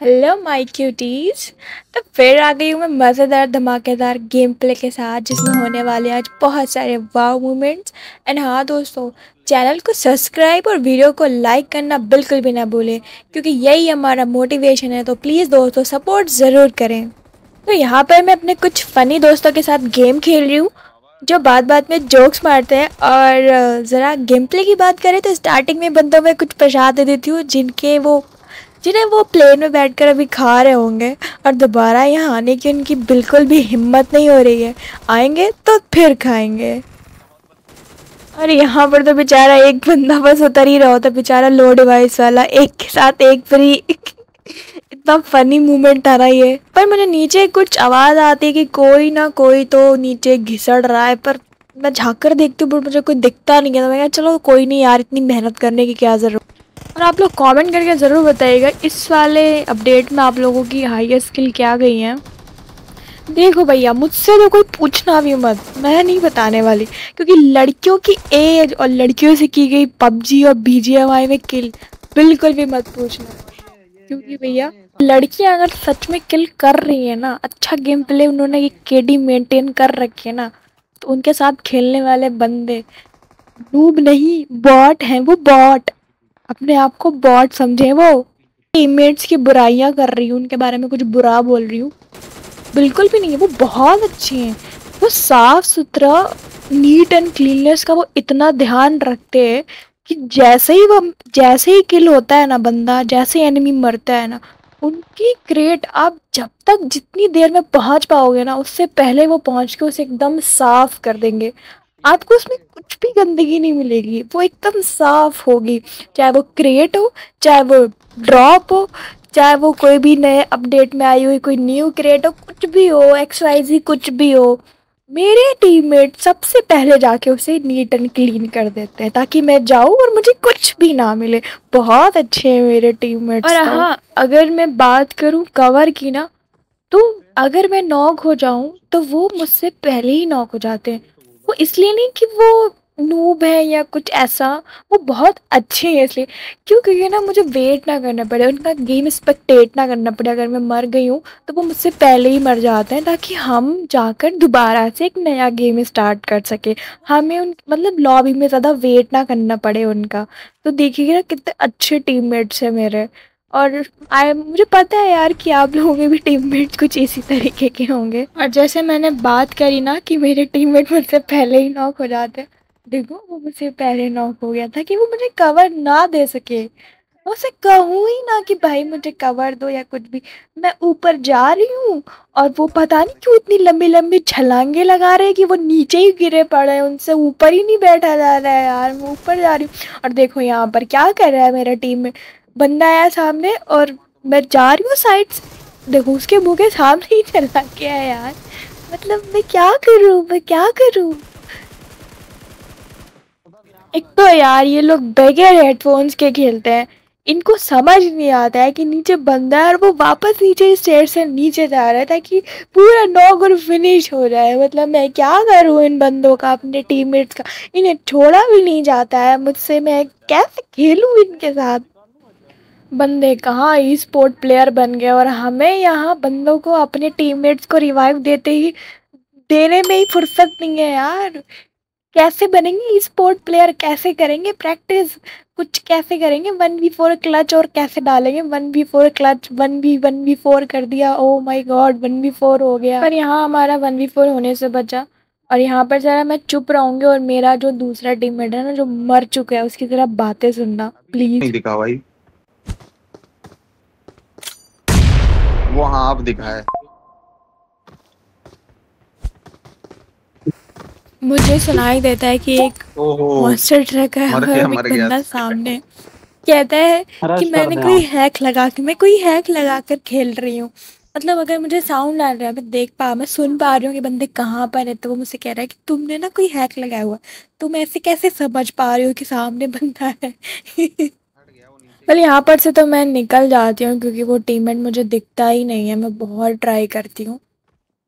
Hello my cuties तो फिर आ गई हूँ मैं मज़ेदार, धमाकेदार गेम प्ले के साथ, जिसमें होने वाले आज बहुत सारे वाव मोमेंट्स एंड हाँ दोस्तों चैनल को सब्सक्राइब और वीडियो को लाइक करना बिल्कुल भी ना भूलें, क्योंकि यही हमारा मोटिवेशन है तो प्लीज़ दोस्तों सपोर्ट ज़रूर करें। तो यहाँ पर मैं अपने कुछ फ़नी दोस्तों के साथ गेम खेल रही हूँ, जो बात बात में जोक्स मारते हैं। और ज़रा गेम प्ले की बात करें तो स्टार्टिंग में बंदों में कुछ प्रसाद दे देती हूँ, जिनके वो जिन्हें वो प्लेन में बैठकर अभी खा रहे होंगे और दोबारा यहाँ आने की उनकी बिल्कुल भी हिम्मत नहीं हो रही है। आएँगे तो फिर खाएँगे। और यहाँ पर तो बेचारा एक बंदा बस उतर ही रहा होता, बेचारा लो डिवाइस वाला, एक के साथ एक फ्री इतना फनी मोमेंट आ रहा है पर मुझे नीचे कुछ आवाज़ आती है कि कोई ना कोई तो नीचे घिसड़ रहा है, पर मैं झाँक कर देखती हूँ, पर मुझे कोई दिखता नहीं है। तो मैं चलो कोई नहीं यार, इतनी मेहनत करने की क्या ज़रूरत? और आप लोग कमेंट करके ज़रूर बताइएगा, इस वाले अपडेट में आप लोगों की हाईएस्ट स्किल क्या गई है। देखो भैया, मुझसे तो कोई पूछना भी मत, मैं नहीं बताने वाली, क्योंकि लड़कियों की एज और लड़कियों से की गई पबजी और बीजीएमआई में किल बिल्कुल भी मत पूछना, क्योंकि भैया, लड़कियाँ अगर सच में किल कर रही है ना अच्छा गेम प्ले उन्होंने ये केडी मेंटेन कर रखी है ना तो उनके साथ खेलने वाले बंदे डूब नहीं बॉट हैं वो बॉट अपने आप को बॉट समझे वो टीममेट्स की बुराइयाँ कर रही हूँ, उनके बारे में कुछ बुरा बोल रही हूँ। बिल्कुल भी नहीं है, वो बहुत अच्छी हैं। वो साफ़ सुथरा नीट एंड क्लीननेस का वो इतना ध्यान रखते हैं कि जैसे ही वो, जैसे ही किल होता है ना बंदा, जैसे एनिमी मरता है ना, उनकी क्रेट आप जब तक जितनी देर में पहुँच पाओगे ना, उससे पहले वो पहुँच के उसे एकदम साफ़ कर देंगे। आपको उसमें कुछ भी गंदगी नहीं मिलेगी। वो एकदम साफ़ होगी। चाहे वो क्रिएट हो चाहे वो ड्रॉप हो चाहे वो कोई भी नए अपडेट में आई हुई कोई न्यू क्रिएट हो कुछ भी हो एक्स वाई जी कुछ भी हो मेरे टीममेट सबसे पहले जाके उसे नीट एंड क्लीन कर देते हैं ताकि मैं जाऊँ और मुझे कुछ भी ना मिले। बहुत अच्छे हैं मेरे टीममेट्स और तो। हाँ अगर मैं बात करूँ कवर की ना तो अगर मैं नॉक हो जाऊँ तो वो मुझसे पहले ही नॉक हो जाते हैं। वो इसलिए नहीं कि वो नूब है या कुछ ऐसा, वो बहुत अच्छे हैं इसलिए। क्यों? क्योंकि ना मुझे वेट ना करना पड़े, उनका गेम स्पेक्टेट ना करना पड़े। अगर मैं मर गई हूँ तो वो मुझसे पहले ही मर जाते हैं, ताकि हम जाकर दोबारा से एक नया गेम स्टार्ट कर सके। हमें उन मतलब लॉबी में ज़्यादा वेट ना करना पड़े उनका। तो देखिएगा कितने अच्छे टीममेट्स हैं मेरे। और आई मुझे पता है यार कि आप लोगों के भी टीममेट्स कुछ इसी तरीके के होंगे। और जैसे मैंने बात करी ना कि मेरे टीममेट मुझसे पहले ही नॉक हो जाते देखो वो मुझसे पहले नॉक हो गया था कि वो मुझे कवर ना दे सके। उसे कहूँ ही ना कि भाई मुझे कवर दो या कुछ भी। मैं ऊपर जा रही हूँ और वो पता नहीं क्यों इतनी लंबी लंबी छलांगे लगा रहे हैं कि वो नीचे ही गिरे पड़े हैं, उनसे ऊपर ही नहीं बैठा जा रहा है यार, मैं ऊपर जा रही हूँ। और देखो यहाँ पर क्या कर रहा है मेरा टीम में बंदा आया सामने और मैं जा रही हूँ साइड से देखो, उसके मुँह के सामने ही चला गया यार। मतलब मैं क्या करूँ? मैं क्या करूँ? एक तो यार, ये लोग बगैर हेडफोन्स के खेलते हैं। इनको समझ नहीं आता है कि नीचे बंदा है और वो वापस नीचे स्टेट से नीचे जा रहा है ताकि पूरा नॉक और फिनिश हो। जाए मतलब मैं क्या करूँ इन बंदों का, अपने टीममेट्स का? इन्हें छोड़ा भी नहीं जाता है। मुझसे मैं कैसे खेलूँ इनके साथ? बंदे कहाँ ई स्पोर्ट प्लेयर बन गए और हमें यहाँ बंदों को अपने टीममेट्स को रिवाइव देते ही, देने में ही फुर्सत नहीं है यार। कैसे बनेंगे ई स्पोर्ट प्लेयर कैसे करेंगे प्रैक्टिस कुछ कैसे करेंगे? वन वी फोर क्लच और कैसे डालेंगे? One V four clutch one V one V four कर दिया। ओ my god one V four हो गया। पर यहाँ हमारा वन वी फोर होने से बचा। और यहाँ पर ज़रा मैं चुप रहूँगी और मेरा जो दूसरा टीममेट है ना, जो मर चुका है, उसकी तरह बातें सुनना प्लीज़ दिखा भाई। वो हाँ आप दिखा है। मुझे सुनाई देता है कि एक मॉन्स्टर ट्रक है और एक बंदा सामने कहता है कि मैंने कोई हैक लगा के मैं कोई हैक लगा कर खेल रही हूँ। मतलब अगर मुझे साउंड आ रहा है मैं देख पा मैं सुन पा रही हूँ कि बंदे कहाँ पर है तो वो मुझसे कह रहा है कि तुमने ना कोई हैक लगाया हुआ तुम ऐसे कैसे समझ पा रही हो कि सामने बंदा है? वेल यहाँ पर से तो मैं निकल जाती हूँ क्योंकि वो टीममेट मुझे दिखता ही नहीं है। मैं बहुत ट्राई करती हूँ।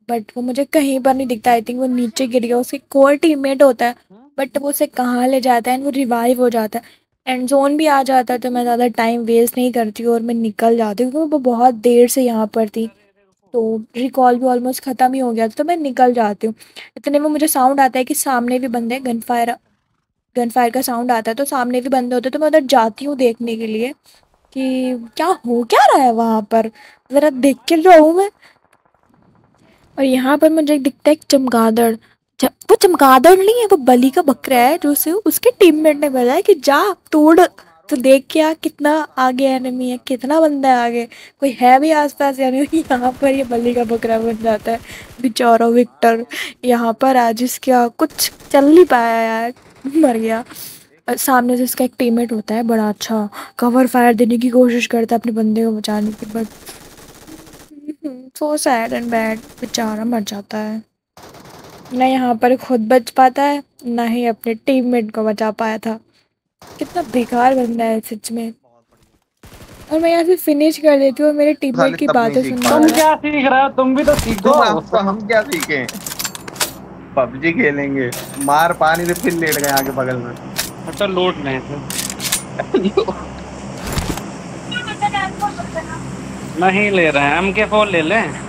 बट वो मुझे कहीं पर नहीं दिखता। आई थिंक वो नीचे गिर गया। उसके कोर टीममेट होता है। बट वो उसे कहाँ ले जाता है? वो रिवाइव हो जाता है। एंड जोन भी आ जाता है तो मैं ज़्यादा टाइम वेस्ट नहीं करती हूँ और मैं निकल जाती हूँ। क्योंकि वो बहुत देर से यहाँ पर थी। तो रिकॉल भी ऑलमोस्ट ख़त्म ही हो गया। था तो मैं निकल जाती हूँ। इतने में मुझे साउंड आता है कि सामने भी बंदे गन फायर गन फायर का साउंड आता है तो सामने भी बंदे होते तो मैं उधर जाती हूँ देखने के लिए कि क्या हो, क्या रहा है वहाँ पर? ज़रा देख के रहूँ मैं। और यहाँ पर मुझे दिखता है एक चमगादड़। वो चमगादड़ नहीं है, वो बलि का बकरा है जो उसे, उसके टीममेट ने बोला है कि जा, तोड़। तो देख के आ कितना आगे एनिमी है, कितना बंदा है आगे। कोई है भी आसपास यानी यहाँ पर ये बलि का बकरा बन जाता है। बेचारा विक्टर, यहाँ पर आज इसका कुछ चल नहीं पाया यार। मर गया। सामने से इसका एक टीममेट होता है बड़ा अच्छा। कवर फायर देने की कोशिश करता है अपने बंदे को बचाने की but so sad and bad बेचारा मर जाता है। ना यहाँ पर खुद बच पाता है ना ही अपने टीममेट को बचा पाया था। कितना बेकार बंदा है सच में। और मैं यहाँ से फिनिश कर देती हूँ मेरे टीममेट की बातें सुन तुम क्या सीख रहे हो? तुम भी तो सीखो। हम क्या सीखे? पबजी खेलेंगे। मार पानी से फिर लेट गए आगे बगल में। अच्छा लोट नहीं थे। नहीं ले रहे हैं। एम के फोर ले लें।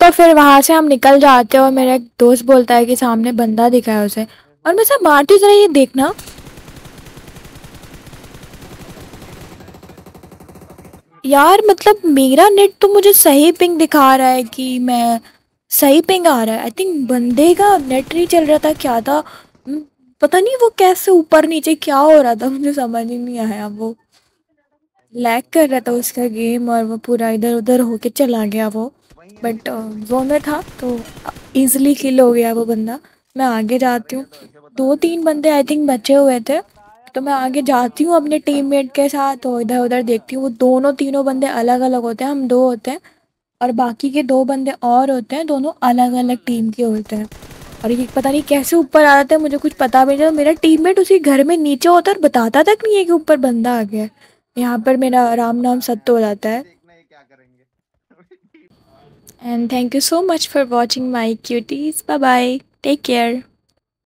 तो फिर वहाँ से हम निकल जाते हैं और मेरा एक दोस्त बोलता है कि सामने बंदा दिखा है उसे। और मैं सब मारती जरा ये देखना। यार मतलब मेरा नेट तो मुझे सही पिंग दिखा रहा है कि मैं सही पिंग आ रहा है। आई थिंक बंदे का नेट नहीं चल रहा था क्या था? हम्म, पता नहीं वो कैसे ऊपर नीचे क्या हो रहा था मुझे समझ ही नहीं आया वो। लैग कर रहा था उसका गेम और वो पूरा इधर उधर होके चला गया वो। बट वो में था तो इजीली किल हो गया वो बंदा। मैं आगे जाती हूँ। दो तीन बंदे आई थिंक बचे हुए थे। तो मैं आगे जाती हूँ अपने टीममेट के साथ तो इधर उधर देखती हूँ। वो दोनों तीनों बंदे अलग अलग होते हैं, हम दो होते हैं और बाकी के दो बंदे और होते हैं, दोनों अलग अलग टीम के होते हैं। और ये पता नहीं कैसे ऊपर आ जाते हैं मुझे कुछ पता भी नहीं तो मेरा टीममेट उसी घर में नीचे होता है और बताता तक नहीं है कि ऊपर बंदा आ गया यहाँ पर मेरा राम नाम सत्य हो जाता है। And thank you so much for watching my cuties bye bye take care